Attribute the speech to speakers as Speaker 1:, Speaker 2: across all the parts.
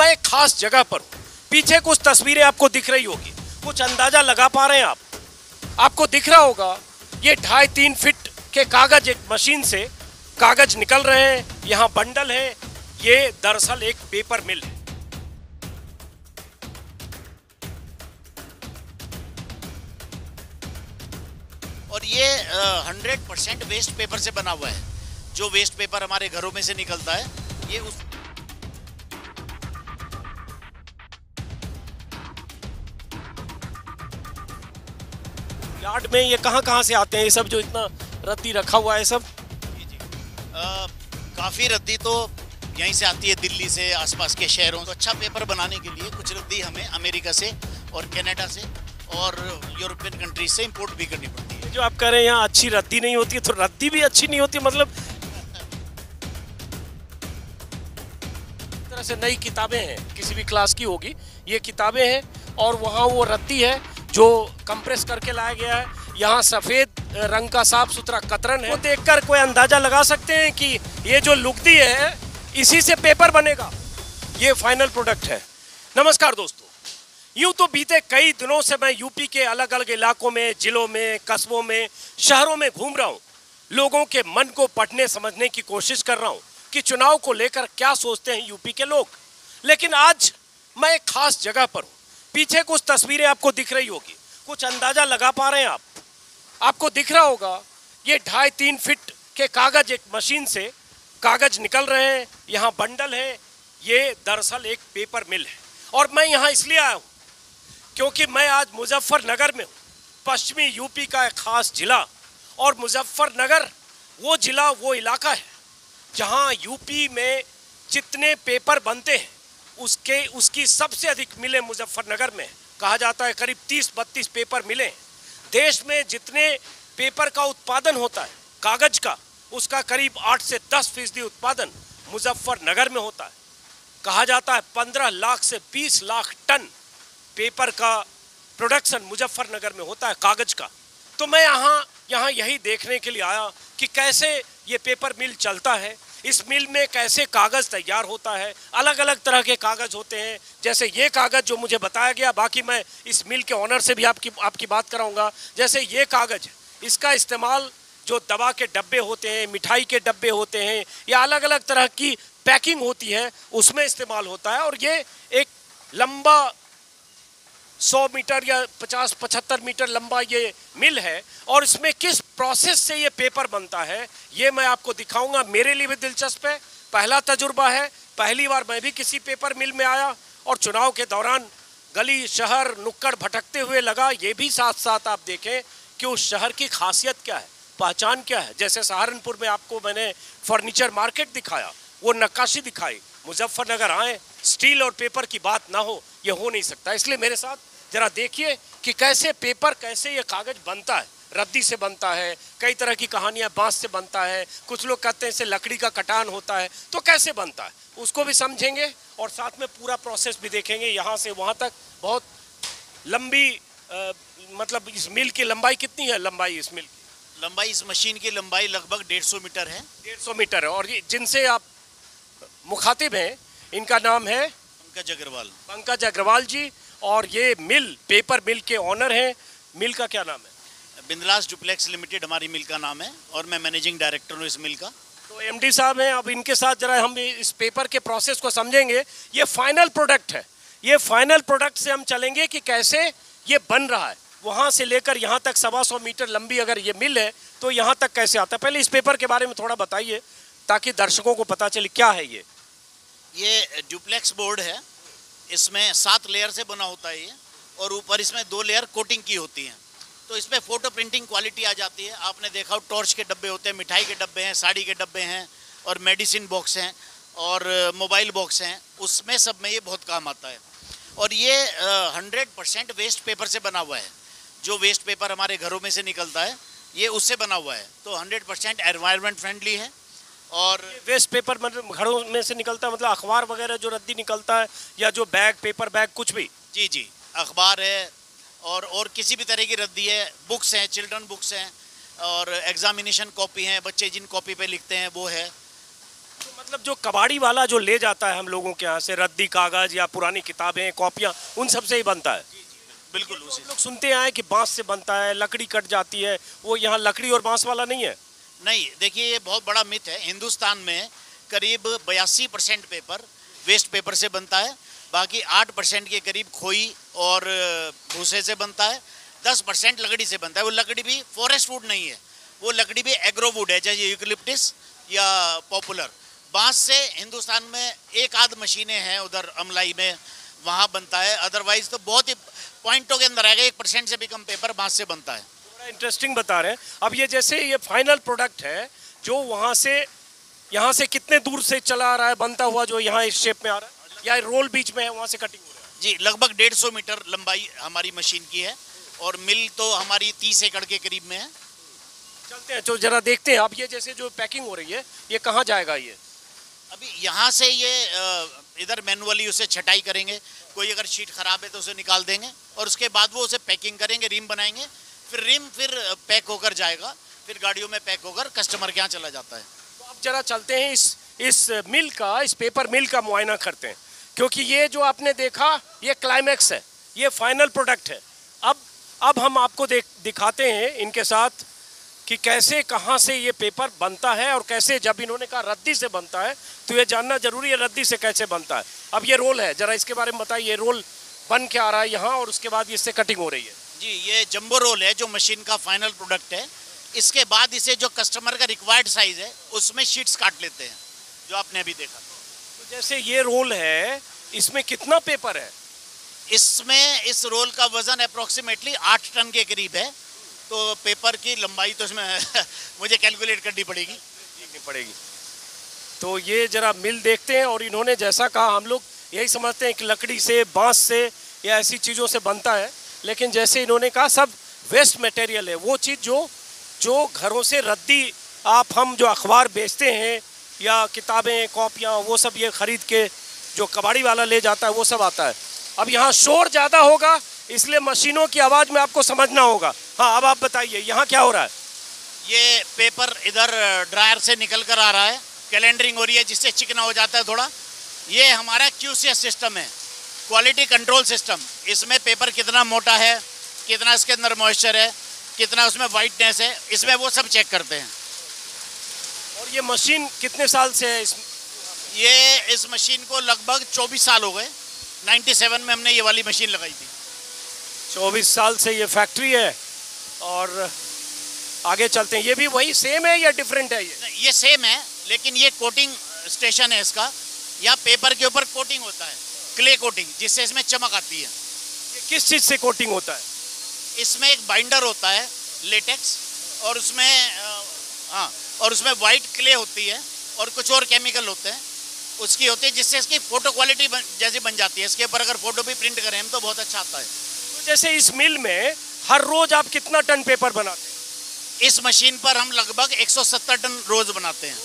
Speaker 1: मैं एक खास जगह पर हूँ। पीछे कुछ तस्वीरें आपको दिख रही होगी। कुछ अंदाज़ा लगा पा रहे हैं आप। आपको दिख रहा होगा, ये ढाई तीन फीट के कागज़ एक मशीन से कागज़ निकल रहे हैं। यहाँ बंडल है। ये दरअसल एक पेपर मिल है।
Speaker 2: और ये हंड्रेड परसेंट वेस्ट पेपर से बना हुआ है। जो वेस्ट पेपर हमारे घरों में से निकलता है, ये उस
Speaker 1: यार्ड में ये कहाँ कहाँ से आते हैं? ये सब जो इतना रद्दी रखा हुआ है सब?
Speaker 2: जी जी। काफ़ी रद्दी तो यहीं से आती है दिल्ली से आसपास के शहरों। तो अच्छा पेपर बनाने के लिए कुछ रद्दी हमें अमेरिका से और कनाडा से और यूरोपियन कंट्रीज़ से इंपोर्ट भी करनी पड़ती है।
Speaker 1: जो आप कह रहे हैं यहाँ अच्छी रद्दी नहीं होती है तो रद्दी भी अच्छी नहीं होती मतलब तरह से नई किताबें हैं किसी भी क्लास की होगी ये किताबें हैं और वहाँ वो रद्दी है जो कंप्रेस करके लाया गया है, यहाँ सफ़ेद रंग का साफ़ सुथरा कतरन है। वो देखकर कोई अंदाज़ा लगा सकते हैं कि ये जो लुगदी है, इसी से पेपर बनेगा। ये फाइनल प्रोडक्ट है। नमस्कार दोस्तों। यूँ तो बीते कई दिनों से मैं यूपी के अलग अलग इलाकों में, जिलों में, कस्बों में, शहरों में घूम रहा हूँ। लोगों के मन को पढ़ने समझने की कोशिश कर रहा हूँ कि चुनाव को लेकर क्या सोचते हैं यूपी के लोग। लेकिन आज मैं एक खास जगह पर हूँ। पीछे कुछ तस्वीरें आपको दिख रही होगी। कुछ अंदाज़ा लगा पा रहे हैं आप। आपको दिख रहा होगा, ये ढाई तीन फिट के कागज़ एक मशीन से कागज़ निकल रहे हैं, यहाँ बंडल है, ये दरअसल एक पेपर मिल है। और मैं यहाँ इसलिए आया हूँ, क्योंकि मैं आज मुजफ्फरनगर में हूँ। पश्चिमी यूपी का एक खास जिला, और मुजफ्फरनगर, वो जिला, वो इलाका है, जहाँ यूपी में जितने पेपर बनते हैं उसके, उसकी सबसे अधिक मिले मुजफ्फरनगर में, कहा जाता है करीब 30-32 पेपर मिले। देश में जितने पेपर का उत्पादन होता है, कागज़ का, उसका करीब 8 से 10 फ़ीसदी उत्पादन मुजफ्फरनगर में होता है। कहा जाता है 15 लाख से 20 लाख टन पेपर का प्रोडक्शन मुजफ्फरनगर में होता है कागज़ का। तो मैं यहाँ यहाँ यही देखने के लिए आया कि कैसे ये पेपर मिल चलता है इस मिल में कैसे कागज़ तैयार होता है? अलग अलग तरह के कागज़ होते हैं। जैसे ये कागज़ जो मुझे बताया गया, बाकी मैं इस मिल के ऑनर से भी आपकी आपकी बात कराऊँगा। जैसे ये कागज़, इसका इस्तेमाल जो दवा के डब्बे होते हैं, मिठाई के डब्बे होते हैं, या अलग अलग तरह की पैकिंग होती है, उसमें इस्तेमाल होता है। और ये एक लंबा सौ मीटर या पचास पचहत्तर मीटर लंबा ये मिल है और इसमें किस प्रोसेस से ये पेपर बनता है, ये मैं आपको दिखाऊँगा। मेरे लिए भी दिलचस्प है, पहला तजुर्बा है। पहली बार मैं भी किसी पेपर मिल में आया और चुनाव के दौरान गली, शहर, नुक्कड़ भटकते हुए लगा। ये भी साथ साथ आप देखें कि उस शहर की खासियत क्या है, पहचान क्या है। जैसे सहारनपुर में आपको मैंने फर्नीचर मार्केट दिखाया, वो नक्काशी दिखाई। मुजफ्फरनगर आए स्टील और पेपर की बात ना हो, ये हो नहीं सकता। इसलिए मेरे साथ जरा देखिए कि कैसे पेपर कैसे ये कागज़ बनता है। रद्दी से बनता है कई तरह की कहानियाँ बाँस से बनता है कुछ लोग कहते हैं इसे लकड़ी का कटान होता है तो कैसे बनता है? उसको भी समझेंगे और साथ में पूरा प्रोसेस भी देखेंगे। यहाँ से वहाँ तक बहुत लंबी अ, मतलब इस मिल की लंबाई कितनी है? लंबाई इस मिल की?
Speaker 2: लंबाई इस मशीन की लंबाई लगभग डेढ़ सौ मीटर है।
Speaker 1: डेढ़ सौ मीटर है। और ये जिनसे आप मुखातिब हैं इनका नाम है
Speaker 2: पंकज अग्रवाल।
Speaker 1: पंकज अग्रवाल जी। और ये मिल पेपर मिल के ऑनर हैं। मिल का क्या नाम है?
Speaker 2: बिंदलास डुप्लेक्स लिमिटेड हमारी मिल का नाम है और मैं मैनेजिंग डायरेक्टर हूँ इस मिल का।
Speaker 1: तो एमडी साहब हैं अब इनके साथ जरा हम इस पेपर के प्रोसेस को समझेंगे। ये फाइनल प्रोडक्ट है। ये फाइनल प्रोडक्ट से हम चलेंगे कि कैसे ये बन रहा है। वहाँ से लेकर यहाँ तक सवा सौ मीटर लंबी अगर ये मिल है तो यहाँ तक कैसे आता है? पहले इस पेपर के बारे में थोड़ा बताइए ताकि दर्शकों को पता चले क्या है ये।
Speaker 2: ये डुप्लेक्स बोर्ड है। इसमें सात लेयर से बना होता है ये, और ऊपर इसमें दो लेयर कोटिंग की होती हैं। तो इसमें फ़ोटो प्रिंटिंग क्वालिटी आ जाती है। आपने देखा हो टॉर्च के डब्बे होते हैं, मिठाई के डब्बे हैं, साड़ी के डब्बे हैं, और मेडिसिन बॉक्स हैं, और मोबाइल बॉक्स हैं। उसमें सब में ये बहुत काम आता है। और ये हंड्रेड परसेंट वेस्ट पेपर से बना हुआ है। जो वेस्ट पेपर हमारे घरों में से निकलता है, ये उससे बना हुआ है। तो हंड्रेड परसेंट एनवायरमेंट फ्रेंडली है। और
Speaker 1: वेस्ट पेपर मतलब घरों में से निकलता है मतलब अखबार वगैरह जो रद्दी निकलता है या जो बैग पेपर बैग कुछ भी?
Speaker 2: जी जी अखबार है और और किसी भी तरह की रद्दी है बुक्स हैं चिल्ड्रन बुक्स हैं और एग्जामिनेशन कॉपी हैं बच्चे जिन कॉपी पे लिखते हैं वो है।
Speaker 1: तो मतलब जो कबाड़ी वाला जो ले जाता है हम लोगों के यहाँ से रद्दी कागज़ या पुरानी किताबें कॉपियाँ उन सबसे ही बनता है।
Speaker 2: बिल्कुल
Speaker 1: तो
Speaker 2: उसी
Speaker 1: लोग सुनते आए कि बाँस से बनता है लकड़ी कट जाती है वो यहाँ लकड़ी और बाँस वाला नहीं है?
Speaker 2: नहीं, देखिए, ये बहुत बड़ा मिथ है। हिंदुस्तान में करीब बयासी परसेंट पेपर वेस्ट पेपर से बनता है। बाकी आठ परसेंट के करीब खोई और भूसे से बनता है। दस परसेंट लकड़ी से बनता है। वो लकड़ी भी फॉरेस्ट वुड नहीं है। वो लकड़ी भी एग्रो वुड है जैसे यूकलिप्टिस या पॉपुलर बाँस से हिंदुस्तान में एक आध मशीनें हैं उधर अमलाई में, वहाँ बनता है। अदरवाइज़ तो बहुत ही पॉइंटों के अंदर आएगा। एक परसेंट से भी कम पेपर बाँस से बनता है।
Speaker 1: बड़ा इंटरेस्टिंग बता रहे हैं। अब ये जैसे ये फाइनल प्रोडक्ट है जो वहाँ से यहाँ से कितने दूर से चला आ रहा है बनता हुआ जो यहाँ इस शेप में आ रहा है या रोल बीच में है वहाँ से कटिंग हो रहा है?
Speaker 2: जी लगभग डेढ़ सौ मीटर लंबाई हमारी मशीन की है और मिल तो हमारी तीस एकड़ के करीब में है।
Speaker 1: चलते हैं तो जरा देखते हैं अब ये जैसे जो पैकिंग हो रही है ये कहाँ जाएगा ये?
Speaker 2: अभी यहाँ से ये इधर मैनुअली उसे छटाई करेंगे कोई अगर शीट खराब है तो उसे निकाल देंगे और उसके बाद वो उसे पैकिंग करेंगे रिम बनाएँगे फिर रिम फिर पैक होकर जाएगा। फिर गाड़ियों में पैक होकर कस्टमर के यहाँ चला जाता है।
Speaker 1: तो अब जरा चलते हैं, इस इस मिल का, इस पेपर मिल का मुआयना करते हैं। क्योंकि ये जो आपने देखा, ये क्लाइमैक्स है। ये फाइनल प्रोडक्ट है। अब अब हम आपको देख, दिखाते हैं इनके साथ कि कैसे, कहाँ से ये पेपर बनता है और कैसे जब इन्होंने कहा रद्दी से बनता है तो ये जानना ज़रूरी है रद्दी से कैसे बनता है। अब ये रोल है। जरा इसके बारे में बताइए रोल बन के आ रहा है यहाँ और उसके बाद इससे कटिंग हो रही है।
Speaker 2: जी ये जम्बो रोल है जो मशीन का फाइनल प्रोडक्ट है। इसके बाद इसे जो कस्टमर का रिक्वायर्ड साइज़ है उसमें शीट्स काट लेते हैं जो आपने अभी देखा।
Speaker 1: तो जैसे ये रोल है इसमें कितना पेपर है?
Speaker 2: इसमें इस रोल का वज़न अप्रोक्सीमेटली आठ टन के करीब है। तो पेपर की लंबाई तो इसमें मुझे कैलकुलेट करनी पड़ेगी।
Speaker 1: देखनी पड़ेगी। तो ये जरा मिल देखते हैं और इन्होंने जैसा कहा हम लोग यही समझते हैं कि लकड़ी से बाँस से या ऐसी चीज़ों से बनता है। लेकिन जैसे इन्होंने कहा, सब वेस्ट मटेरियल है। वो चीज़ जो जो घरों से रद्दी आप हम जो अखबार बेचते हैं, या किताबें, कॉपियाँ, वो सब ये खरीद के जो कबाड़ी वाला ले जाता है, वो सब आता है। अब यहाँ शोर ज़्यादा होगा, इसलिए मशीनों की आवाज़ में आपको समझना होगा। हाँ अब आप बताइए, यहाँ क्या हो रहा है?
Speaker 2: ये पेपर इधर ड्रायर से निकल कर आ रहा है। कैलेंडरिंग हो रही है, जिससे चिकना हो जाता है थोड़ा। ये हमारा क्यूसीएस सिस्टम है। क्वालिटी कंट्रोल सिस्टम इसमें पेपर कितना मोटा है कितना इसके अंदर मॉइस्चर है कितना उसमें वाइटनेस है इसमें वो सब चेक करते हैं।
Speaker 1: और ये मशीन कितने साल से है इस
Speaker 2: ये इस मशीन को लगभग 24 साल हो गए। 97 में हमने ये वाली मशीन लगाई थी।
Speaker 1: चौबीस साल से ये फैक्ट्री है और आगे चलते हैं। ये भी वही सेम है या डिफरेंट है ये?
Speaker 2: ये सेम है लेकिन ये कोटिंग स्टेशन है इसका यहाँ पेपर के ऊपर कोटिंग होता है। क्ले कोटिंग जिससे इसमें चमक आती है।
Speaker 1: ये किस चीज़ से कोटिंग होता है?
Speaker 2: इसमें एक बाइंडर होता है लेटेक्स और उसमें हाँ और उसमें वाइट क्ले होती है और कुछ और केमिकल होते हैं। उसकी होती है जिससे इसकी फ़ोटो क्वालिटी बन, जैसी बन जाती है। इसके ऊपर अगर फ़ोटो भी प्रिंट करें हम तो बहुत अच्छा आता है।
Speaker 1: तो जैसे इस मिल में हर रोज आप कितना टन पेपर बनाते हैं?
Speaker 2: इस मशीन पर हम लगभग 170 टन रोज बनाते हैं।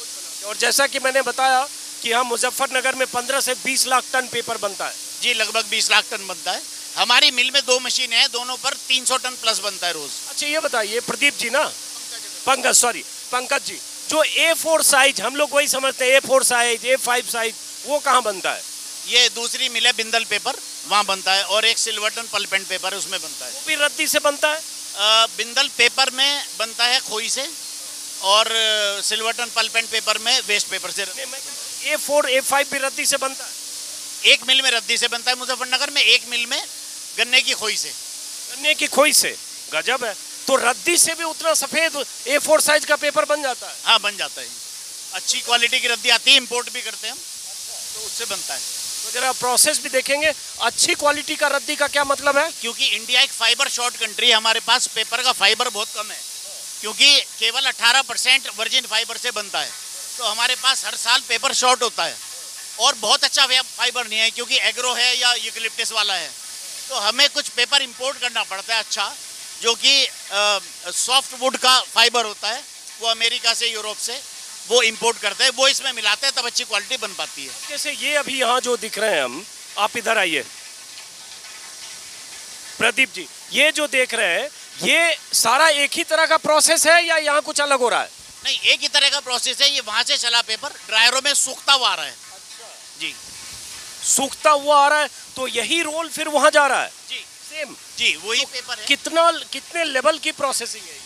Speaker 1: और जैसा कि मैंने बताया कि यहाँ मुजफ्फरनगर में 15 से 20 लाख टन पेपर बनता है।
Speaker 2: जी लगभग 20 लाख टन बनता है। हमारी मिल में दो मशीन है दोनों पर 300 टन प्लस बनता है रोज।
Speaker 1: अच्छा ये बताइए प्रदीप जी ना? पंकज सॉरी पंकज जी जो ए फोर साइज़ हम लोग वही समझते हैं A four size A five size वो कहाँ बनता है?
Speaker 2: ये दूसरी मिल है बिंदल पेपर वहाँ बनता है और एक सिल्वर्टन पल्प एंड पेपर है उसमें बनता है।
Speaker 1: वो भी रद्दी से बनता है?
Speaker 2: अ, बिंदल पेपर में बनता है खोई से और सिल्वर्टन पल्प एंड पेपर में वेस्ट पेपर से
Speaker 1: ए फोर ए फाइव भी रद्दी से बनता है।
Speaker 2: एक मिल में रद्दी से बनता है मुजफ्फरनगर में एक मिल में गन्ने की खोई से।
Speaker 1: गन्ने की खोई से गजब है। तो रद्दी से भी उतना सफ़ेद ए फोर साइज़ का पेपर बन जाता है।
Speaker 2: हाँ बन जाता है। अच्छी क्वालिटी की रद्दी आती है इम्पोर्ट भी करते हैं हम। तो उससे बनता है।
Speaker 1: तो जरा प्रोसेस भी देखेंगे अच्छी क्वालिटी का रद्दी का क्या मतलब है?
Speaker 2: क्योंकि इंडिया एक फाइबर शॉर्ट कंट्री है हमारे पास पेपर का फाइबर बहुत कम है। क्योंकि केवल 18 परसेंट वर्जिन फाइबर से बनता है। तो हमारे पास हर साल पेपर शॉर्ट होता है। और बहुत अच्छा फाइबर नहीं है, क्योंकि एग्रो है या यूकलिप्टिस वाला है। तो हमें कुछ पेपर इंपोर्ट करना पड़ता है अच्छा जो कि सॉफ्ट वुड का फाइबर होता है, वो अमेरिका से, यूरोप से, वो इंपोर्ट करते हैं। वो इसमें मिलाते हैं, तब अच्छी क्वालिटी बन पाती है।
Speaker 1: जैसे ये अभी यहाँ जो दिख रहे हैं हम, आप इधर आइए। प्रदीप जी, ये जो देख रहे हैं, ये सारा एक ही तरह का प्रोसेस है या यहाँ कुछ अलग हो रहा है?
Speaker 2: नहीं एक ही तरह का प्रोसेस है ये वहाँ से चला पेपर ड्रायरों में सूखता हुआ आ रहा है। अच्छा। जी।
Speaker 1: सूखता हुआ आ रहा है तो यही रोल फिर वहाँ जा रहा है?
Speaker 2: जी।
Speaker 1: सेम
Speaker 2: जी वही तो पेपर है।
Speaker 1: कितना कितने लेवल की प्रोसेसिंग है ये?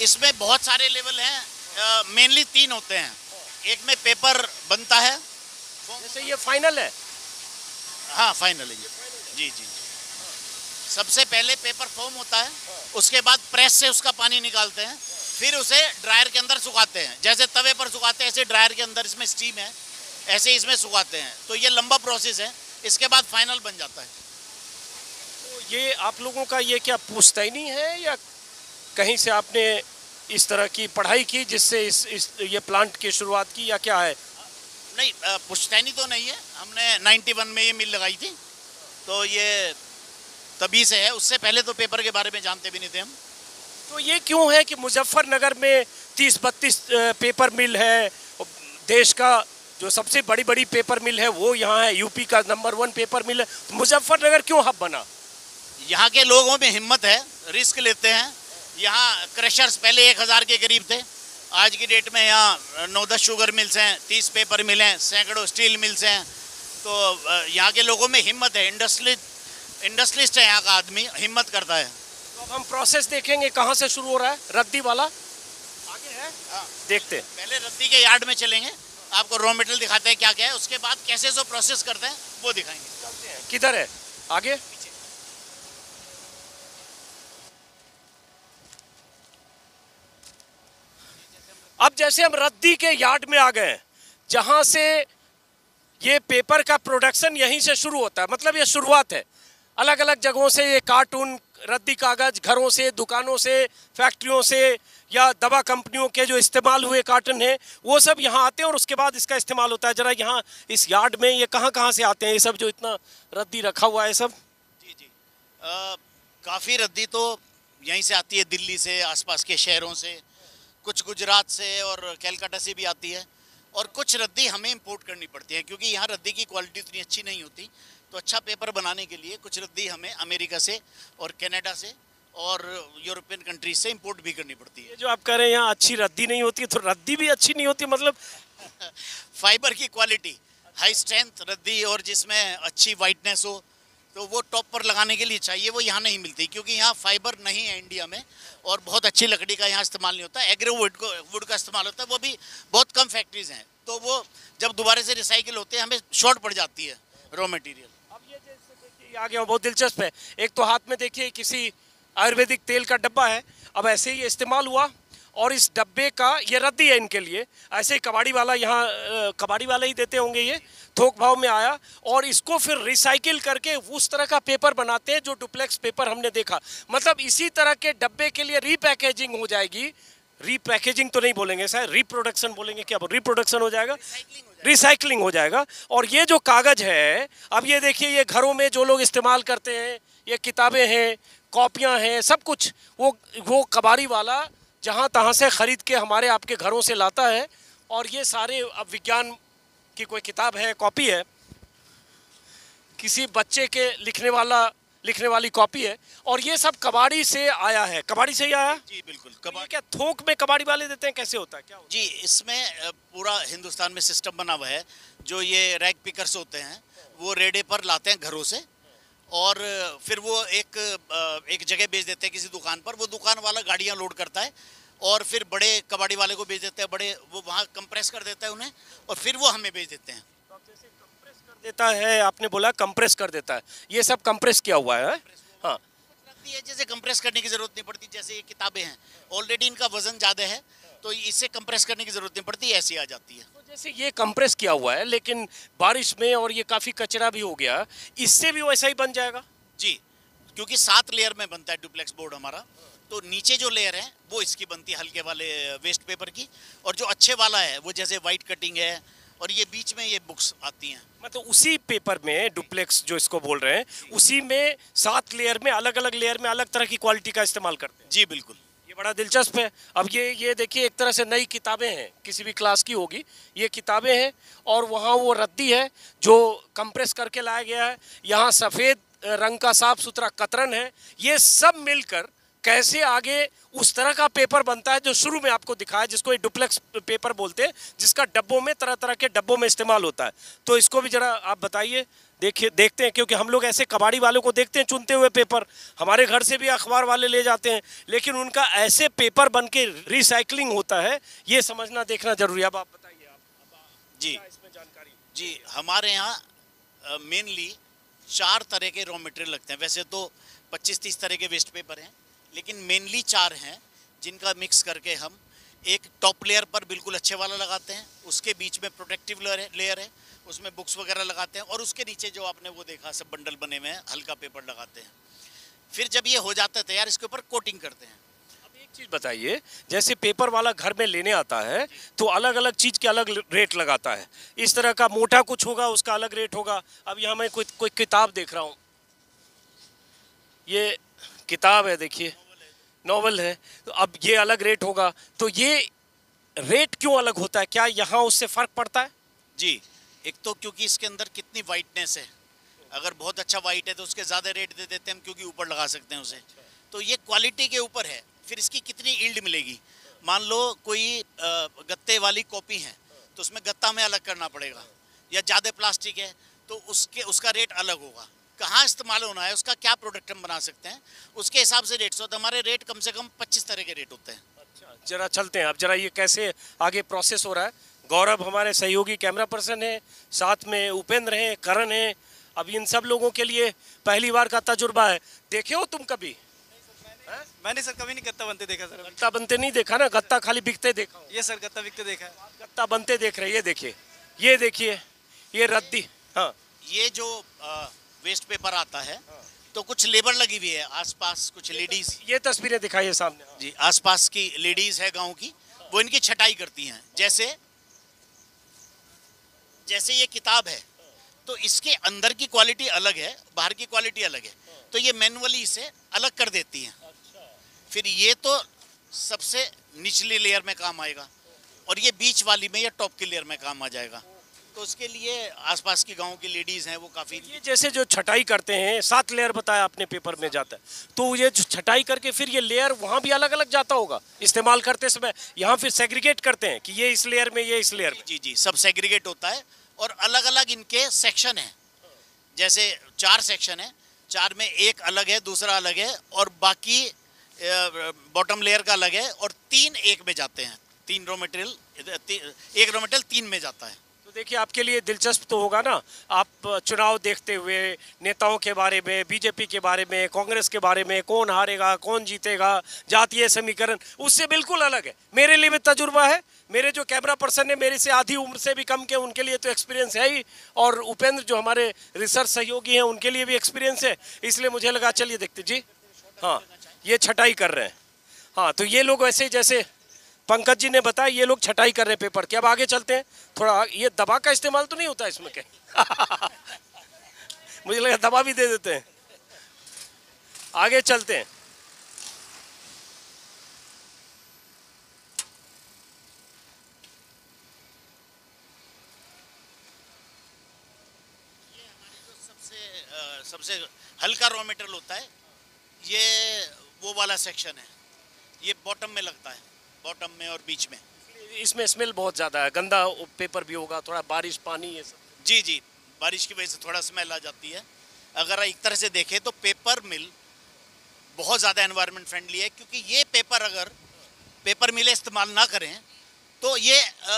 Speaker 2: इसमें बहुत सारे लेवल हैं मेनली तीन होते हैं। एक में पेपर बनता है।
Speaker 1: जैसे ये फाइनल है?
Speaker 2: हाँ फाइनली जी जी। सबसे पहले पेपर फॉर्म होता है उसके बाद प्रेस से उसका पानी निकालते हैं। फिर उसे ड्रायर के अंदर सुखाते हैं। जैसे तवे पर सुखाते हैं ऐसे ड्रायर के अंदर इसमें स्टीम है ऐसे इसमें सुखाते हैं। तो ये लंबा प्रोसेस है इसके बाद फाइनल बन जाता है।
Speaker 1: तो ये आप लोगों का ये क्या पुश्तैनी है या कहीं से आपने इस तरह की पढ़ाई की जिससे इस, इस ये प्लांट की शुरुआत की या क्या है?
Speaker 2: नहीं पुश्तैनी तो नहीं है। हमने 91 में ये मिल लगाई थी। तो ये तभी से है। उससे पहले तो पेपर के बारे में जानते भी नहीं थे हम।
Speaker 1: तो ये क्यों है कि मुजफ्फरनगर में तीस बत्तीस पेपर मिल है? देश का जो सबसे बड़ी बड़ी पेपर मिल है, वो यहाँ है। यूपी का नंबर वन पेपर मिल है। तो मुजफ्फरनगर क्यों हब बना?
Speaker 2: यहाँ के लोगों में हिम्मत है रिस्क लेते हैं। यहाँ क्रशर्स पहले एक हज़ार के करीब थे। आज की डेट में यहाँ नौ दस शुगर मिल्स हैं, तीस पेपर मिल हैं, सैकड़ों स्टील मिल्स हैं। तो यहाँ के लोगों में हिम्मत है। इंडस्ट्री इंडस्ट्रिस्ट है यहाँ का आदमी, हिम्मत करता है।
Speaker 1: तो अब हम प्रोसेस देखेंगे कहाँ से शुरू हो रहा है रद्दी वाला। आगे है?
Speaker 2: हाँ।
Speaker 1: देखते हैं।
Speaker 2: पहले रद्दी के यार्ड में चलेंगे। आपको रॉ मटेरियल दिखाते हैं क्या क्या है। उसके बाद कैसे जो प्रोसेस करते हैं वो दिखाएँगे।
Speaker 1: किधर है? आगे? अब जैसे हम रद्दी के यार्ड में आ गए जहाँ से ये पेपर का प्रोडक्शन यहीं से शुरू होता है। मतलब ये शुरुआत है। अलग अलग जगहों से ये कार्टून रद्दी कागज़ घरों से, दुकानों से, फैक्ट्रियों से या दवा कंपनियों के जो इस्तेमाल हुए कार्टन हैं, वो सब यहाँ आते हैं और उसके बाद इसका इस्तेमाल होता है। जरा यहाँ इस यार्ड में ये कहाँ कहाँ से आते हैं? ये सब जो इतना रद्दी रखा हुआ है सब।
Speaker 2: जी जी। काफ़ी रद्दी तो यहीं से आती है, दिल्ली से, आसपास के शहरों से, कुछ गुजरात से और कैलकाटा से भी आती है। और कुछ रद्दी हमें इम्पोर्ट करनी पड़ती है, क्योंकि यहाँ रद्दी की क्वालिटी इतनी अच्छी नहीं होती। तो अच्छा पेपर बनाने के लिए कुछ रद्दी हमें अमेरिका से और कनाडा से और यूरोपियन कंट्रीज़ से इंपोर्ट भी करनी पड़ती है।
Speaker 1: जो आप कह रहे हैं यहाँ अच्छी रद्दी नहीं होती तो रद्दी भी अच्छी नहीं होती मतलब
Speaker 2: फाइबर की क्वालिटी हाई स्ट्रेंथ रद्दी और जिसमें अच्छी वाइटनेस हो तो वो टॉप पर लगाने के लिए चाहिए वो यहाँ नहीं मिलती क्योंकि यहाँ फाइबर नहीं है इंडिया में और बहुत अच्छी लकड़ी का यहाँ इस्तेमाल नहीं होता एग्रो वुड को वुड का इस्तेमाल होता है वो भी बहुत कम फैक्ट्रीज हैं तो वो जब दोबारा से रिसाइकिल होते हैं हमें शॉर्ट पड़ जाती है रॉ मटेरियल
Speaker 1: ये देखिए आ गया बहुत दिलचस्प है। एक तो हाथ में देखिए, किसी आयुर्वेदिक तेल का डब्बा है। अब ऐसे ही इस्तेमाल हुआ और इस डब्बे का ये रद्दी है इनके लिए। ऐसे ही कबाड़ी वाला यहाँ कबाड़ी वाले ही देते होंगे ये, थोक भाव में आया और इसको फिर रिसाइकिल करके उस तरह का पेपर बनाते हैं जो डुप्लेक्स पेपर हमने देखा। मतलब इसी तरह के डब्बे के लिए रीपैकेजिंग हो जाएगी। रीपैकेजिंग तो नहीं बोलेंगे, सर रिप्रोडक्शन बोलेंगे। क्या रिप्रोडक्शन हो जाएगा? रिसाइकलिंग हो जाएगा। और ये जो कागज़ है, अब ये देखिए, ये घरों में जो लोग इस्तेमाल करते हैं, ये किताबें हैं, कॉपियाँ हैं, सब कुछ, वो वो कबाड़ी वाला जहाँ तहाँ से खरीद के हमारे आपके घरों से लाता है। और ये सारे अब विज्ञान की कोई किताब है, कॉपी है। किसी बच्चे के लिखने वाला लिखने वाली कॉपी है और ये सब कबाड़ी से आया है। कबाड़ी से ही आया?
Speaker 2: जी बिल्कुल।
Speaker 1: तो
Speaker 2: कबाड़
Speaker 1: क्या थोक में कबाड़ी वाले देते हैं? कैसे होता है? क्या होता
Speaker 2: जी इसमें पूरा हिंदुस्तान में सिस्टम बना हुआ है। जो ये रैक पिकर्स होते हैं वो रेडे पर लाते हैं घरों से और फिर वो एक एक जगह बेच देते हैं किसी दुकान पर। वो दुकान वाला गाड़ियाँ लोड करता है और फिर बड़े कबाड़ी वाले को बेच देते हैं। बड़े वो वहाँ कंप्रेस कर देता है उन्हें और फिर वो हमें बेच देते हैं।
Speaker 1: देता है आपने बोला कंप्रेस कर देता है। ये सब कंप्रेस किया हुआ है हाँ?
Speaker 2: जैसे कंप्रेस करने की ज़रूरत नहीं पड़ती जैसे ये किताबें हैं। ऑलरेडी इनका वज़न ज़्यादा है तो इससे कंप्रेस करने की ज़रूरत नहीं पड़ती ऐसी आ जाती है।
Speaker 1: तो जैसे ये कंप्रेस किया हुआ है लेकिन बारिश में और ये काफ़ी कचरा भी हो गया इससे भी वैसा ही बन जाएगा?
Speaker 2: जी क्योंकि सात लेयर में बनता है डुप्लेक्स बोर्ड हमारा। तो नीचे जो लेयर है वो इसकी बनती है हल्के वाले वेस्ट पेपर की। और जो अच्छे वाला है वो जैसे वाइट कटिंग है और ये बीच में ये बुक्स आती हैं।
Speaker 1: मतलब उसी पेपर में डुप्लेक्स जो इसको बोल रहे हैं उसी में सात लेयर में अलग अलग लेयर में अलग तरह की क्वालिटी का इस्तेमाल करते हैं।
Speaker 2: जी बिल्कुल।
Speaker 1: ये बड़ा दिलचस्प है। अब ये ये देखिए एक तरह से नई किताबें हैं। किसी भी क्लास की होगी ये किताबें हैं और वहाँ वो रद्दी है जो कंप्रेस करके लाया गया है। यहाँ सफ़ेद रंग का साफ़ सुथरा कतरन है। ये सब मिलकर कैसे आगे उस तरह का पेपर बनता है जो शुरू में आपको दिखाया जिसको डुप्लेक्स पेपर बोलते हैं जिसका डब्बों में तरह तरह के डब्बों में इस्तेमाल होता है। तो इसको भी जरा आप बताइए देखिए देखते हैं क्योंकि हम लोग ऐसे कबाड़ी वालों को देखते हैं चुनते हुए पेपर। हमारे घर से भी अखबार वाले ले जाते हैं लेकिन उनका ऐसे पेपर बन के रिसाइकलिंग होता है ये समझना देखना ज़रूरी है। अब आप बताइए आप
Speaker 2: जी।
Speaker 1: इसमें जानकारी?
Speaker 2: जी हमारे यहाँ मेनली चार तरह के रॉ मटेरियल लगते हैं। वैसे तो 25-30 तरह के वेस्ट पेपर हैं। लेकिन मेनली चार हैं, जिनका मिक्स करके हम एक टॉप लेयर पर बिल्कुल अच्छे वाला लगाते हैं, उसके बीच में प्रोटेक्टिव लेयर है लेयर है, उसमें बुक्स वगैरह लगाते हैं, और उसके नीचे जो आपने वो देखा, सब बंडल बने हुए हैं, हल्का पेपर लगाते हैं। फिर जब ये हो जाता है तैयार, इसके ऊपर कोटिंग करते हैं।
Speaker 1: अब एक चीज़ बताइए, जैसे पेपर वाला घर में लेने आता है तो अलग अलग चीज़ के अलग रेट लगाता है। इस तरह का मोटा कुछ होगा, उसका अलग रेट होगा। अब यहाँ मैं कोई कोई किताब देख रहा हूँ। ये किताब है, देखिए, नॉवल है तो अब ये अलग रेट होगा तो ये रेट क्यों अलग होता है? क्या यहाँ उससे फ़र्क पड़ता है?
Speaker 2: जी, एक तो क्योंकि इसके अंदर कितनी वाइटनेस है। अगर बहुत अच्छा वाइट है तो उसके ज़्यादा रेट दे देते हैं हम, क्योंकि ऊपर लगा सकते हैं उसे। तो ये क्वालिटी के ऊपर है, फिर इसकी कितनी ईल्ड मिलेगी? मान लो कोई गत्ते वाली कॉपी है तो उसमें गत्ता में अलग करना पड़ेगा, या ज़्यादा प्लास्टिक है तो उसके, उसका रेट अलग होगा। कहाँ इस्तेमाल होना है उसका क्या प्रोडक्ट हम बना सकते हैं उसके हिसाब से रेट्स होते हैं। हमारे रेट कम से कम पच्चीस तरह के रेट होते हैं।
Speaker 1: अच्छा जरा चलते हैं। अब जरा ये कैसे आगे प्रोसेस हो रहा है। गौरव हमारे सहयोगी कैमरा पर्सन है साथ में उपेंद्र हैं करण है। अब इन सब लोगों के लिए पहली बार का तजुर्बा है। देखे हो तुम कभी?
Speaker 3: मैंने सर कभी नहीं गत्ता बनते देखा सर।
Speaker 1: गत्ता बनते नहीं देखा ना? गत्ता खाली बिकते देखा
Speaker 3: ये सर गत्ता बिकते देखा है।
Speaker 1: गत्ता बनते देख रहे ये देखिए ये देखिए ये रद्दी। हाँ।
Speaker 2: ये जो वेस्ट पेपर आता है तो कुछ लेबर लगी हुई है आसपास कुछ लेडीज़
Speaker 1: ये तस्वीरें दिखाइए सामने। हाँ।
Speaker 2: जी आसपास की लेडीज़ है गाँव की वो इनकी छटाई करती हैं। जैसे जैसे ये किताब है तो इसके अंदर की क्वालिटी अलग है बाहर की क्वालिटी अलग है। तो ये मैनुअली इसे अलग कर देती हैं। फिर ये तो सबसे निचली लेयर में काम आएगा और ये बीच वाली में या टॉप की लेयर में काम आ जाएगा। तो उसके लिए आसपास की गाँव की लेडीज़ हैं वो काफ़ी
Speaker 1: ये जैसे जो छटाई करते हैं सात लेयर बताया आपने पेपर में जाता है तो ये जो छटाई करके फिर ये लेयर वहाँ भी अलग अलग जाता होगा? इस्तेमाल करते समय यहाँ फिर सेग्रीगेट करते हैं कि ये इस लेयर में ये इस लेयर में।
Speaker 2: जी जी सब सेग्रीगेट होता है और अलग अलग इनके सेक्शन हैं। जैसे चार सेक्शन है चार में एक अलग है दूसरा अलग है और बाकी बॉटम लेयर का अलग है और तीन एक में जाते हैं। तीन रॉ मटेरियल एक रॉ मटेरियल तीन में जाता है।
Speaker 1: तो देखिए, आपके लिए दिलचस्प तो होगा ना। आप चुनाव देखते हुए नेताओं के बारे में, बीजेपी के बारे में, कांग्रेस के बारे में, कौन हारेगा, कौन जीतेगा, जातीय समीकरण, उससे बिल्कुल अलग है। मेरे लिए भी तजुर्बा है। मेरे जो कैमरा पर्सन है, मेरे से आधी उम्र से भी कम के, उनके लिए तो एक्सपीरियंस है ही। और उपेंद्र, जो हमारे रिसर्च सहयोगी हैं, उनके लिए भी एक्सपीरियंस है। इसलिए मुझे लगा, चलिए देखते जी? हाँ ये छटाई कर रहे हैं। हाँ तो ये लोग वैसे जैसे पंकज जी ने बताया, ये लोग छटाई कर रहे हैं पेपर के अब आगे चलते हैं? थोड़ा ये दवा का इस्तेमाल तो नहीं होता इसमें के मुझे लगा दवा भी दे देते हैं। आगे चलते हैं।
Speaker 2: सबसे हल्का रॉ मटेरियल होता है, ये वो वाला सेक्शन है। ये बॉटम में लगता है। बॉटम में और बीच में।
Speaker 1: इसमें स्मेल बहुत ज़्यादा है। गंदा पेपर भी होगा थोड़ा बारिश पानी ये सब।
Speaker 2: जी जी। बारिश की वजह से थोड़ा स्मेल आ जाती है। अगर एक तरह से देखें तो पेपर मिल बहुत ज़्यादा एनवायरनमेंट फ्रेंडली है क्योंकि ये पेपर अगर पेपर मिलें इस्तेमाल ना करें तो ये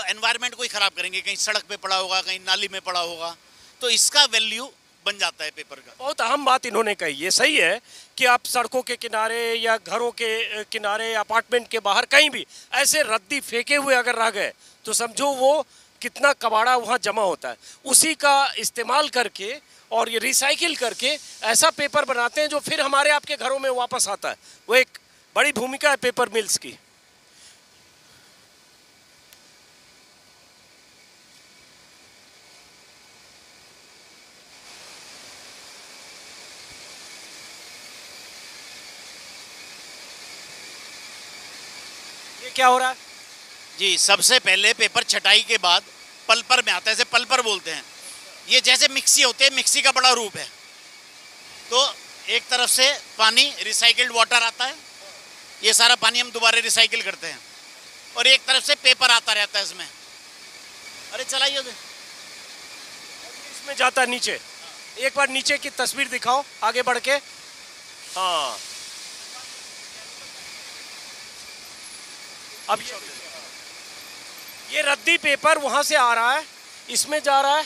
Speaker 2: एनवायरनमेंट को ही ख़राब करेंगे। कहीं सड़क पे पड़ा होगा कहीं नाली में पड़ा होगा। तो इसका वैल्यू बन जाता है पेपर का।
Speaker 1: बहुत अहम बात इन्होंने कही। ये सही है कि आप सड़कों के किनारे या घरों के किनारे, अपार्टमेंट के बाहर कहीं भी ऐसे रद्दी फेंके हुए अगर रह गए तो समझो वो कितना कबाड़ा वहाँ जमा होता है। उसी का इस्तेमाल करके और ये रिसाइकिल करके ऐसा पेपर बनाते हैं जो फिर हमारे आपके घरों में वापस आता है। वो एक बड़ी भूमिका है पेपर मिल्स की। क्या हो रहा है?
Speaker 2: जी सबसे पहले पेपर छटाई के बाद पल्पर में आता है इसे पल्पर बोलते हैं। ये जैसे मिक्सी होते हैं मिक्सी का बड़ा रूप है। तो एक तरफ़ से पानी रिसाइकिल्ड वाटर आता है। ये सारा पानी हम दोबारा रिसाइकिल करते हैं। और एक तरफ़ से पेपर आता रहता है इसमें। अरे चलाइए।
Speaker 1: इसमें जाता है नीचे। एक बार नीचे की तस्वीर दिखाओ आगे बढ़ के। हाँ। अब ये ये रद्दी पेपर वहाँ से आ रहा है इसमें जा रहा है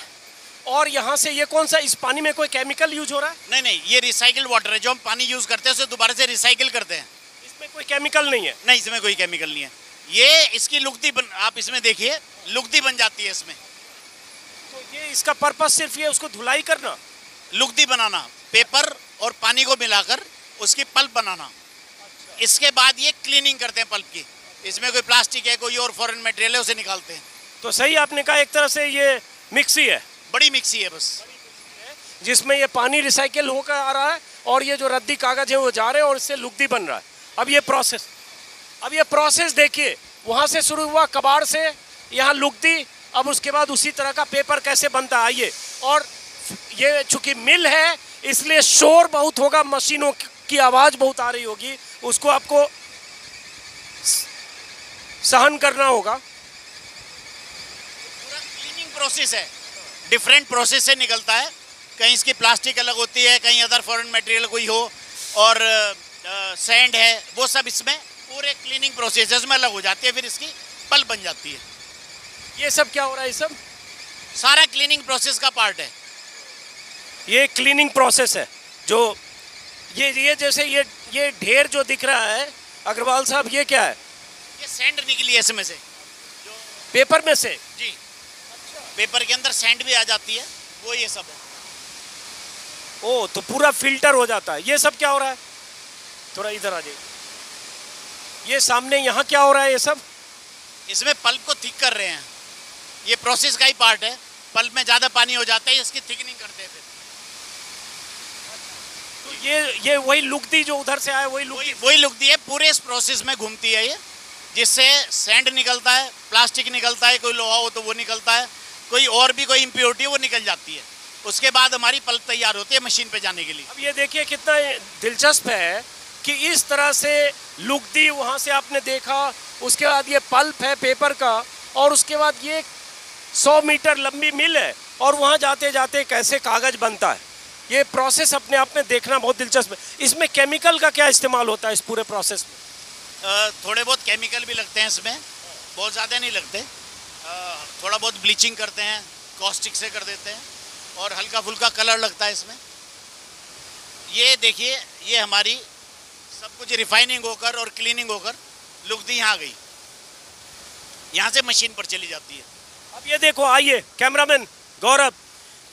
Speaker 1: और यहाँ से ये कौन सा इस पानी में कोई केमिकल यूज़ हो रहा है?
Speaker 2: नहीं नहीं ये रिसाइकिल वाटर है जो हम पानी यूज़ करते हैं उसे दोबारा से रिसाइकिल करते हैं।
Speaker 1: इसमें कोई केमिकल नहीं है।
Speaker 2: नहीं इसमें कोई केमिकल नहीं है। ये इसकी लुगदी बन आप इसमें देखिए लुगदी बन जाती है इसमें।
Speaker 1: तो ये इसका पर्पज सिर्फ़ ये उसको धुलाई करना?
Speaker 2: लुगदी बनाना पेपर और पानी को मिलाकर उसकी पल्प बनाना। इसके बाद ये क्लीनिंग करते हैं पल्प की। इसमें कोई प्लास्टिक है कोई और फॉरेन मटेरियल है उसे निकालते हैं।
Speaker 1: तो सही आपने कहा एक तरह से ये मिक्सी है।
Speaker 2: बड़ी मिक्सी है बस।
Speaker 1: जिसमें ये पानी रिसाइकिल होकर आ रहा है और ये जो रद्दी कागज़ है वो जा रहे हैं और इससे लुगदी बन रहा है। अब ये प्रोसेस अब ये प्रोसेस देखिए वहाँ से शुरू हुआ कबाड़ से यहाँ लुगदी अब उसके बाद उसी तरह का पेपर कैसे बनता है आइए। और ये चूँकि मिल है इसलिए शोर बहुत होगा मशीनों की आवाज़ बहुत आ रही होगी उसको आपको सहन करना होगा।
Speaker 2: पूरा क्लीनिंग प्रोसेस है। डिफरेंट प्रोसेस से निकलता है। कहीं इसकी प्लास्टिक अलग होती है कहीं अदर फॉरेन मटेरियल कोई हो और सैंड है वो सब इसमें पूरे क्लीनिंग प्रोसेस में अलग हो जाती है फिर इसकी पल बन जाती है।
Speaker 1: ये सब क्या हो रहा है ये सब?
Speaker 2: सारा क्लीनिंग प्रोसेस का पार्ट है।
Speaker 1: ये क्लीनिंग प्रोसेस है जो ये ये जैसे ये ये ढेर जो दिख रहा है अग्रवाल साहब ये क्या है?
Speaker 2: ये सैंड निकली है इसमें से।
Speaker 1: पेपर में से?
Speaker 2: जी। अच्छा। पेपर के अंदर सैंड भी आ जाती है वो ये सब है।
Speaker 1: ओ तो पूरा फ़िल्टर हो जाता है। ये सब क्या हो रहा है? थोड़ा इधर आ जाइए। ये सामने यहाँ क्या हो रहा है ये सब?
Speaker 2: इसमें पल्प को थिक कर रहे हैं। ये प्रोसेस का ही पार्ट है। पल्प में ज़्यादा पानी हो जाता है इसकी थिकनिंग करते हैं फिर।
Speaker 1: तो ये ये वही लुकती जो उधर से आए वही लुक
Speaker 2: वही वही लुक दी है पूरे इस प्रोसेस में घूमती है ये। जिससे सैंड निकलता है प्लास्टिक निकलता है, कोई लोहा हो तो वो निकलता है, कोई और भी कोई इम्प्योरिटी वो निकल जाती है। उसके बाद हमारी पल्प तैयार होती है मशीन पे जाने के लिए।
Speaker 1: अब ये देखिए कितना दिलचस्प है कि इस तरह से लुकदी वहाँ से आपने देखा, उसके बाद ये पल्प है पेपर का, और उसके बाद ये सौ मीटर लंबी मिल है, और वहाँ जाते जाते कैसे कागज़ बनता है। ये प्रोसेस अपने आप में देखना बहुत दिलचस्प है। इसमें केमिकल का क्या इस्तेमाल होता है इस पूरे प्रोसेस में?
Speaker 2: थोड़े बहुत केमिकल भी लगते हैं इसमें। बहुत ज़्यादा नहीं लगते। थोड़ा बहुत ब्लीचिंग करते हैं कॉस्टिक से कर देते हैं और हल्का फुल्का कलर लगता है इसमें। ये देखिए, ये हमारी सब कुछ रिफाइनिंग होकर और क्लीनिंग होकर लुगदी यहाँ आ गई। यहाँ से मशीन पर चली जाती है।
Speaker 1: अब ये देखो, आइए कैमरामैन गौरव,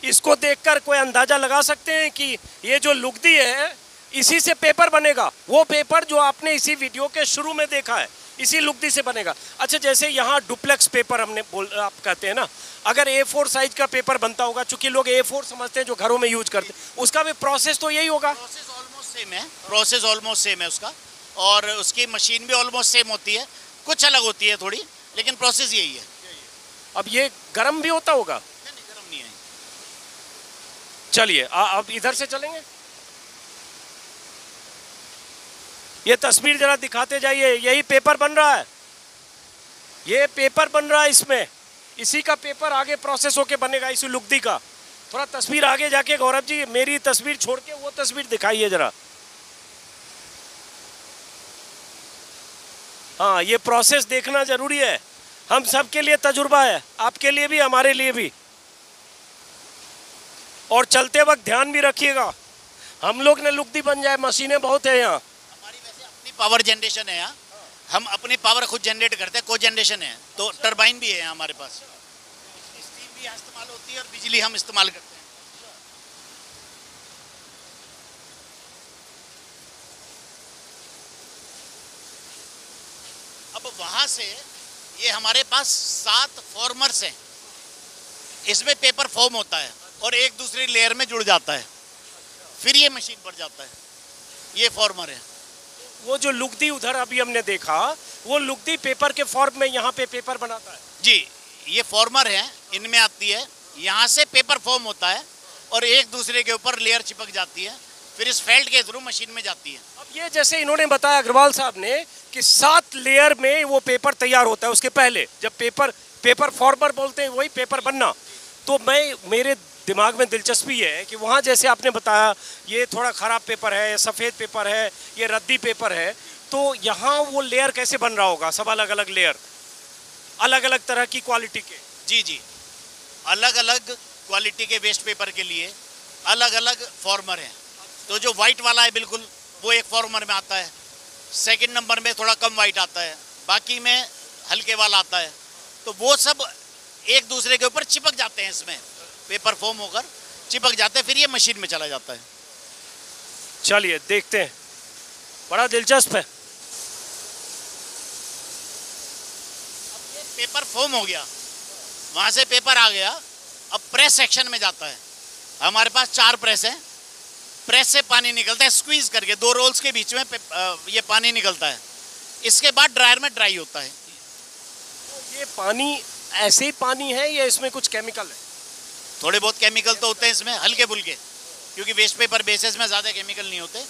Speaker 1: इसको देखकर कोई अंदाज़ा लगा सकते हैं कि ये जो लुगदी है इसी से पेपर बनेगा। वो पेपर जो आपने इसी वीडियो के शुरू में देखा है इसी लुगदी से बनेगा। अच्छा जैसे यहाँ डुप्लेक्स पेपर हमने बोल आप कहते हैं ना अगर ए फोर साइज़ का पेपर बनता होगा चूँकि लोग ए फोर समझते हैं जो घरों में यूज़ करते हैं उसका भी प्रोसेस तो यही होगा।
Speaker 2: प्रोसेस ऑलमोस्ट सेम है प्रोसेस ऑलमोस्ट सेम है उसका और उसकी मशीन भी ऑलमोस्ट सेम होती है कुछ अलग होती है थोड़ी लेकिन प्रोसेस यही है।
Speaker 1: अब ये गर्म भी होता होगा।
Speaker 2: नहीं, गर्म नहीं है।
Speaker 1: चलिए अब इधर से चलेंगे? ये तस्वीर जरा दिखाते जाइए, यही पेपर बन रहा है। ये पेपर बन रहा है इसमें। इसी का पेपर आगे प्रोसेस होके बनेगा, इसी लुगदी का। थोड़ा तस्वीर आगे जाके, गौरव जी, मेरी तस्वीर छोड़ के वो तस्वीर दिखाइए जरा। हाँ ये प्रोसेस देखना ज़रूरी है। हम सबके लिए तजुर्बा है, आपके लिए भी, हमारे लिए भी। और चलते वक्त ध्यान भी रखिएगा। हम लोग ने लुकदी बन जाए, मशीनें बहुत है यहाँ।
Speaker 2: अपनी पावर जनरेशन है यहाँ हम अपनी पावर खुद जनरेट करते हैं को जनरेशन है। तो टरबाइन भी है यहाँ हमारे पास। स्टीम भी इस्तेमाल होती है और बिजली हम इस्तेमाल करते हैं। अब वहाँ से ये हमारे पास सात फॉर्मर्स हैं। इसमें पेपर फॉर्म होता है और एक दूसरी लेयर में जुड़ जाता है। फिर ये मशीन पर जाता है। ये फॉर्मर है।
Speaker 1: वो जो लुगदी उधर अभी हमने देखा वो लुगदी पेपर के फॉर्म में यहाँ पे पेपर बनाता है।
Speaker 2: जी ये फॉर्मर है इनमें आती है। यहाँ से पेपर फॉर्म होता है और एक दूसरे के ऊपर लेयर चिपक जाती है फिर इस फेल्ट के थ्रू मशीन में जाती है।
Speaker 1: अब ये जैसे इन्होंने बताया अग्रवाल साहब ने कि सात लेयर में वो पेपर तैयार होता है उसके पहले जब पेपर पेपर फॉर्मर बोलते हैं वही पेपर बनना। तो मैं मेरे दिमाग में दिलचस्पी है कि वहाँ जैसे आपने बताया, ये थोड़ा ख़राब पेपर है, ये सफ़ेद पेपर है, ये रद्दी पेपर है तो यहाँ वो लेयर कैसे बन रहा होगा? सब अलग अलग लेयर। अलग अलग तरह की क्वालिटी के।
Speaker 2: जी जी। अलग अलग क्वालिटी के वेस्ट पेपर के लिए अलग अलग फॉर्मर हैं। तो जो वाइट वाला है बिल्कुल, वो एक फॉर्मर में आता है। सेकंड नंबर में थोड़ा कम वाइट आता है। बाकी में हल्के वाला आता है। तो वो सब एक दूसरे के ऊपर चिपक जाते हैं इसमें। पेपर फॉर्म होकर चिपक जाते हैं फिर ये मशीन में चला जाता है।
Speaker 1: चलिए देखते हैं। बड़ा दिलचस्प है।
Speaker 2: अब ये पेपर फॉर्म हो गया। वहाँ से पेपर आ गया। अब प्रेस सेक्शन में जाता है। हमारे पास चार प्रेस हैं। प्रेस से पानी निकलता है स्क्वीज करके दो रोल्स के बीच में ये पानी निकलता है। इसके बाद ड्रायर में ड्राई होता है।
Speaker 1: ये पानी ऐसे ही पानी है या इसमें कुछ केमिकल है?
Speaker 2: थोड़े बहुत केमिकल तो होते हैं इसमें हल्के फुल्के क्योंकि वेस्ट पेपर बेसिस में ज़्यादा केमिकल नहीं होते।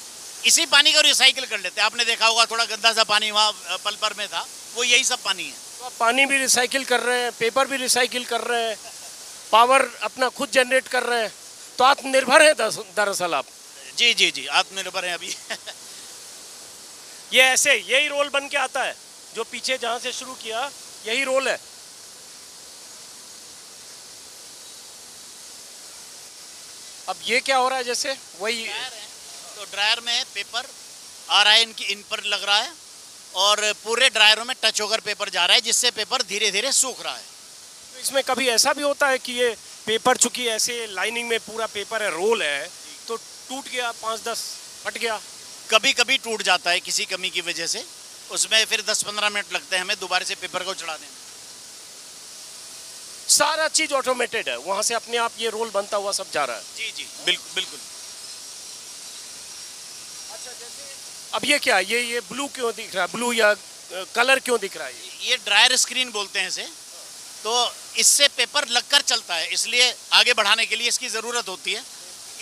Speaker 2: इसी पानी को रिसाइकिल कर लेते हैं। आपने देखा होगा थोड़ा गंदा सा पानी वहाँ पलपर में था वो यही सब पानी है।
Speaker 1: तो आप पानी भी रिसाइकिल कर रहे हैं पेपर भी रिसाइकिल कर रहे हैं पावर अपना खुद जनरेट कर रहे हैं। तो आत्मनिर्भर है दरअसल आप।
Speaker 2: जी जी जी आत्मनिर्भर है अभी।
Speaker 1: ये ऐसे यही रोल बन के आता है। जो पीछे जहाँ से शुरू किया यही रोल है। अब ये क्या हो रहा है जैसे? वही
Speaker 2: तो ड्रायर में पेपर आ रहा है इनकी इन पर लग रहा है और पूरे ड्रायरों में टच होकर पेपर जा रहा है जिससे पेपर धीरे धीरे सूख रहा है।
Speaker 1: तो इसमें कभी ऐसा भी होता है कि ये पेपर चूँकि ऐसे लाइनिंग में पूरा पेपर है रोल है तो टूट गया पाँच दस फट गया?
Speaker 2: कभी कभी टूट जाता है किसी कमी की वजह से। उसमें फिर 10-15 मिनट लगते हैं हमें दोबारा से पेपर को चढ़ा में।
Speaker 1: सारा चीज़ ऑटोमेटेड है। वहाँ से अपने आप ये रोल बनता हुआ सब जा रहा है।
Speaker 2: जी जी। बिल्कुल बिल्कुल।
Speaker 1: अच्छा अब ये क्या ये ये ब्लू क्यों दिख रहा है? ब्लू या कलर क्यों दिख रहा है ये?
Speaker 2: ये ड्रायर स्क्रीन बोलते हैं इसे। तो इससे पेपर लगकर चलता है। इसलिए आगे बढ़ाने के लिए इसकी ज़रूरत होती है।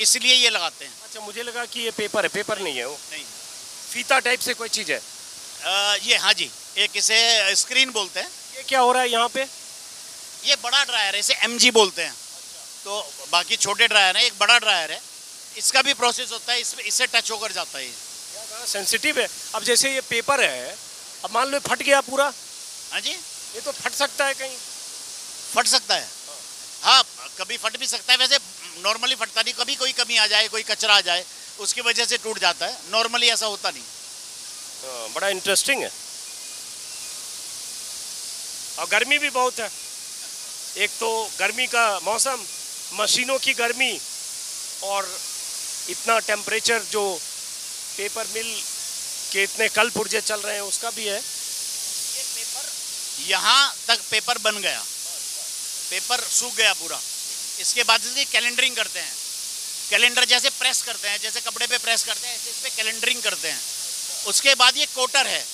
Speaker 2: इसलिए ये लगाते हैं।
Speaker 1: अच्छा मुझे लगा कि ये पेपर है। पेपर नहीं है वो।
Speaker 2: नहीं।
Speaker 1: फीता टाइप से कोई चीज़ है?
Speaker 2: अ, ये हाँ जी। एक इसे स्क्रीन बोलते हैं।
Speaker 1: ये क्या हो रहा है यहाँ पे?
Speaker 2: ये बड़ा ड्रायर है इसे एम बोलते हैं। तो बाकी छोटे ड्रायर हैं एक बड़ा ड्रायर है। इसका भी प्रोसेस होता है इसमें इससे टच होकर जाता है
Speaker 1: सेंसिटिव है? अब जैसे ये पेपर है अब मान लो फट गया पूरा।
Speaker 2: हाँ जी।
Speaker 1: ये तो फट सकता है कहीं।
Speaker 2: फट सकता है। हाँ। कभी फट भी सकता है। वैसे नॉर्मली फटता नहीं कभी कोई कमी आ जाए कोई कचरा आ जाए उसकी वजह से टूट जाता है। नॉर्मली ऐसा होता नहीं।
Speaker 1: हाँ, बड़ा इंटरेस्टिंग है। और गर्मी भी बहुत है। एक तो गर्मी का मौसम, मशीनों की गर्मी और इतना टेम्परेचर जो पेपर मिल के इतने कल पुर्जे चल रहे हैं, उसका भी है।
Speaker 2: ये पेपर यहाँ तक पेपर बन गया। पेपर सूख गया पूरा। इसके बाद इसकी कैलेंडरिंग करते हैं। कैलेंडर जैसे प्रेस करते हैं, जैसे कपड़े पे प्रेस करते हैं, ऐसे इस पर कैलेंडरिंग करते हैं। उसके बाद ये कोटर है,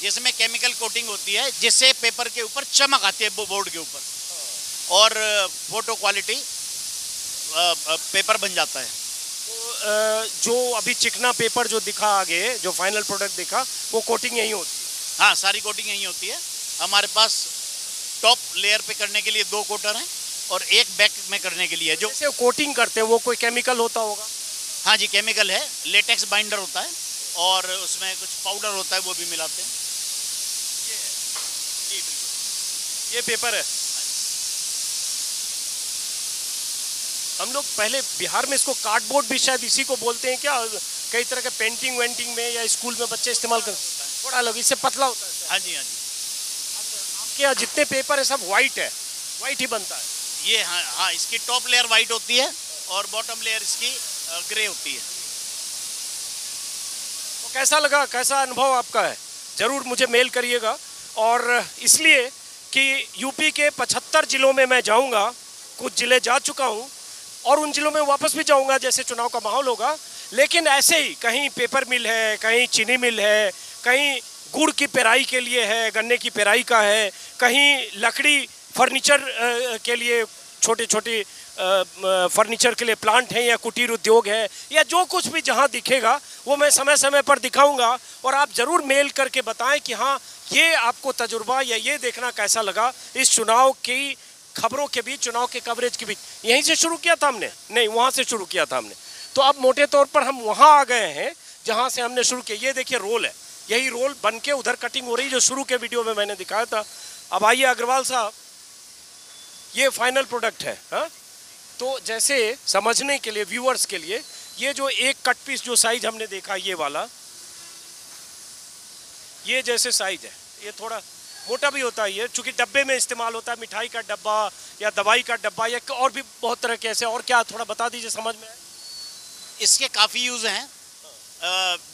Speaker 2: जिसमें केमिकल कोटिंग होती है, जिससे पेपर के ऊपर चमक आती है बोर्ड के ऊपर। और फ़ोटो क्वालिटी पेपर बन जाता है।
Speaker 1: तो जो अभी चिकना पेपर जो दिखा आगे जो फाइनल प्रोडक्ट दिखा वो कोटिंग यही होती है।
Speaker 2: हाँ सारी कोटिंग यही होती है। हमारे पास टॉप लेयर पे करने के लिए दो कोटर हैं और एक बैक में करने के लिए जो
Speaker 1: जैसे कोटिंग करते हैं वो कोई केमिकल होता होगा?
Speaker 2: हाँ जी केमिकल है। लेटेक्स बाइंडर होता है और उसमें कुछ पाउडर होता है वो भी मिलाते हैं। जी बिल्कुल
Speaker 1: ये पेपर है। हम लोग पहले बिहार में इसको कार्डबोर्ड भी शायद इसी को बोलते हैं क्या? कई तरह के पेंटिंग वेंटिंग में या स्कूल में बच्चे इस्तेमाल कर थोड़ा अलग इससे पतला होता है
Speaker 2: हाँ जी हाँ जी।
Speaker 1: आपके यहाँ जितने पेपर है सब वाइट है। वाइट ही बनता है।
Speaker 2: ये हाँ हाँ इसकी टॉप लेयर वाइट होती है और बॉटम लेयर इसकी ग्रे होती है।
Speaker 1: तो कैसा लगा? कैसा अनुभव आपका है? ज़रूर मुझे मेल करिएगा। और इसलिए कि यूपी के 75 जिलों में मैं जाऊँगा कुछ ज़िले जा चुका हूँ और उन जिलों में वापस भी जाऊँगा, जैसे चुनाव का माहौल होगा। लेकिन ऐसे ही कहीं पेपर मिल है, कहीं चीनी मिल है, कहीं गुड़ की पेराई के लिए है, गन्ने की पेराई का है, कहीं लकड़ी फर्नीचर के लिए छोटे छोटे फर्नीचर के लिए प्लांट हैं या कुटीर उद्योग है, या जो कुछ भी जहाँ दिखेगा, वो मैं समय समय पर दिखाऊँगा। और आप ज़रूर मेल करके बताएँ कि हाँ ये आपको तजुर्बा या ये देखना कैसा लगा इस चुनाव की खबरों के बीच, चुनाव के कवरेज के बीच। यहीं से शुरू किया था हमने? नहीं, वहाँ से शुरू किया था हमने। तो अब मोटे तौर पर हम वहाँ आ गए हैं, जहाँ से हमने शुरू किया। ये देखिए रोल है। यही रोल बन के उधर कटिंग हो रही जो शुरू के वीडियो में मैंने दिखाया था। अब आइए अग्रवाल साहब, ये फाइनल प्रोडक्ट है, हा? तो जैसे समझने के लिए व्यूअर्स के लिए, ये जो एक कट पीस जो साइज़ हमने देखा, ये वाला, ये जैसे साइज़ है। ये थोड़ा मोटा भी होता ही है ये चूँकि डब्बे में इस्तेमाल होता है मिठाई का डब्बा या दवाई का डब्बा या और भी बहुत तरह के ऐसे और क्या थोड़ा बता दीजिए समझ में
Speaker 2: इसके काफ़ी यूज़ हैं।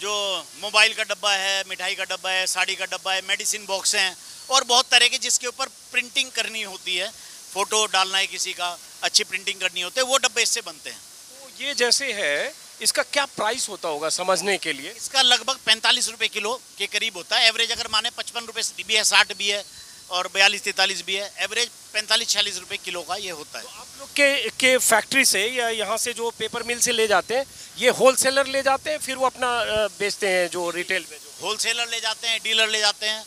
Speaker 2: जो मोबाइल का डब्बा है मिठाई का डब्बा है साड़ी का डब्बा है मेडिसिन बॉक्स हैं और बहुत तरह के जिसके ऊपर प्रिंटिंग करनी होती है। फ़ोटो डालना है किसी का अच्छी प्रिंटिंग करनी होती है वो डब्बे इससे बनते हैं।
Speaker 1: तो ये जैसे है इसका क्या प्राइस होता होगा समझने के लिए?
Speaker 2: इसका लगभग पैंतालीस रुपये किलो के करीब होता है। एवरेज अगर माने पचपन रुपये भी है साठ भी है और बयालीस तैतालीस भी है एवरेज पैंतालीस छियालीस रुपये किलो का ये होता है।
Speaker 1: तो आप लोग के के फैक्ट्री से या यहाँ से जो पेपर मिल से ले जाते हैं ये होलसेलर ले जाते हैं फिर वो अपना बेचते हैं जो रिटेल में जो?
Speaker 2: होलसेलर ले जाते हैं डीलर ले जाते हैं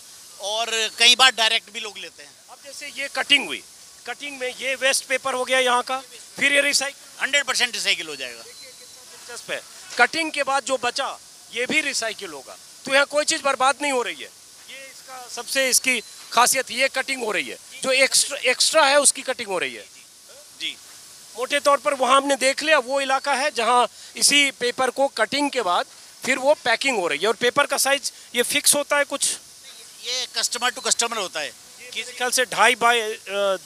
Speaker 2: और कई बार डायरेक्ट भी लोग लेते हैं।
Speaker 1: अब जैसे ये कटिंग हुई कटिंग में ये वेस्ट पेपर हो गया यहाँ का फिर ये रिसाइकिल
Speaker 2: हंड्रेड परसेंट रिसाइकिल हो जाएगा।
Speaker 1: दिलचस्प है। कटिंग के बाद जो बचा ये भी रिसाइकिल होगा। तो यहाँ कोई चीज़ बर्बाद नहीं हो रही है। ये इसका सबसे इसकी खासियत ये कटिंग हो रही है। जो एक्स्ट्रा एक्स्ट्रा है उसकी कटिंग हो रही है।
Speaker 2: जी।
Speaker 1: मोटे तौर पर वहाँ हमने देख लिया वो इलाका है जहाँ इसी पेपर को कटिंग के बाद फिर वो पैकिंग हो रही है। और पेपर का साइज़ ये फिक्स होता है कुछ?
Speaker 2: ये कस्टमर टू कस्टमर होता है।
Speaker 1: ख्याल से ढाई बाई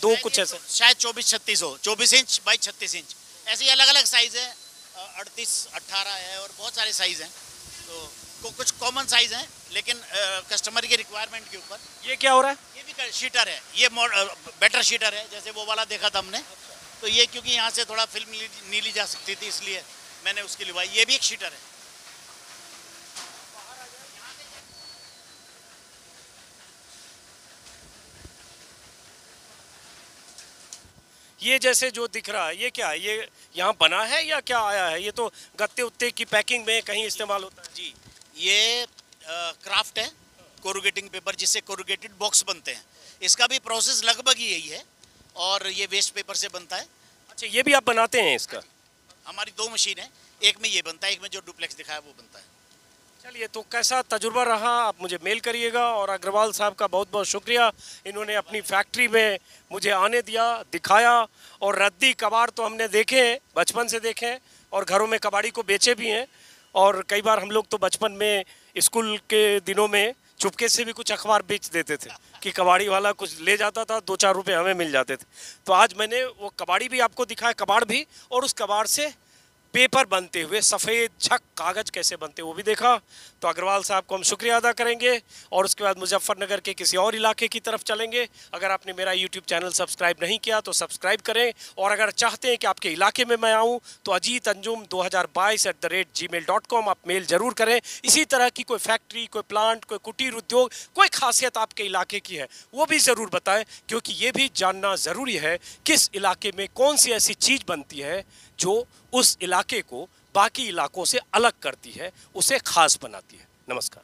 Speaker 1: दो कुछ ऐसे।
Speaker 2: शायद चौबीस छत्तीस हो। चौबीस इंच बाई छत्तीस इंच। ऐसे अलग अलग साइज़ है। अड़तीस अट्ठारह है और बहुत सारे साइज़ हैं। तो कुछ कॉमन साइज़ हैं लेकिन कस्टमर के रिक्वायरमेंट के ऊपर।
Speaker 1: ये क्या हो रहा है?
Speaker 2: ये भी शीटर है। ये मॉडल बेटर शीटर है जैसे वो वाला देखा था हमने। तो ये क्योंकि यहाँ से थोड़ा फ़िल्म नीली ली जा सकती थी इसलिए मैंने उसकी लिवाई ये भी एक शीटर है।
Speaker 1: ये जैसे जो दिख रहा है ये क्या है? ये यहाँ बना है या क्या आया है? ये तो गत्ते उत्ते की पैकिंग में कहीं इस्तेमाल होता है।
Speaker 2: जी। ये क्राफ्ट है कोरुगेटिंग पेपर जिससे कोरुगेटेड बॉक्स बनते हैं। इसका भी प्रोसेस लगभग ही यही है और ये वेस्ट पेपर से बनता है।
Speaker 1: अच्छा ये भी आप बनाते हैं इसका?
Speaker 2: हमारी दो मशीन है एक में ये बनता है एक में जो डुप्लेक्स दिखाया वो बनता है।
Speaker 1: चलिए तो कैसा तजुर्बा रहा, आप मुझे मेल करिएगा और अग्रवाल साहब का बहुत बहुत शुक्रिया। इन्होंने अपनी फैक्ट्री में मुझे आने दिया, दिखाया और रद्दी कबाड़ तो हमने देखे हैं बचपन से देखे हैं और घरों में कबाड़ी को बेचे भी हैं। और कई बार हम लोग तो बचपन में स्कूल के दिनों में चुपके से भी कुछ अखबार बेच देते थे कि कबाड़ी वाला कुछ ले जाता था, दो चार रुपये हमें मिल जाते थे। तो आज मैंने वो कबाड़ी भी आपको दिखाया, कबाड़ भी और उस कबाड़ से पेपर बनते हुए, सफ़ेद झक कागज़ कैसे बनते वो भी देखा। तो अग्रवाल साहब को हम शुक्रिया अदा करेंगे और उसके बाद मुजफ्फरनगर के किसी और इलाके की तरफ़ चलेंगे। अगर आपने मेरा यूट्यूब चैनल सब्सक्राइब नहीं किया तो सब्सक्राइब करें और अगर चाहते हैं कि आपके इलाके में मैं आऊँ तो अजीत अंजुम दो हज़ार बाईस at the rate gmail dot com आप मेल ज़रूर करें। इसी तरह की कोई फैक्ट्री कोई प्लांट कोई कुटीर उद्योग, कोई खासियत आपके इलाके की है, वो भी ज़रूर बताएँ, क्योंकि ये भी जानना ज़रूरी है किस इलाके में कौन सी ऐसी चीज़ बनती है जो उस इलाके को बाकी इलाकों से अलग करती है, उसे खास बनाती है। नमस्कार।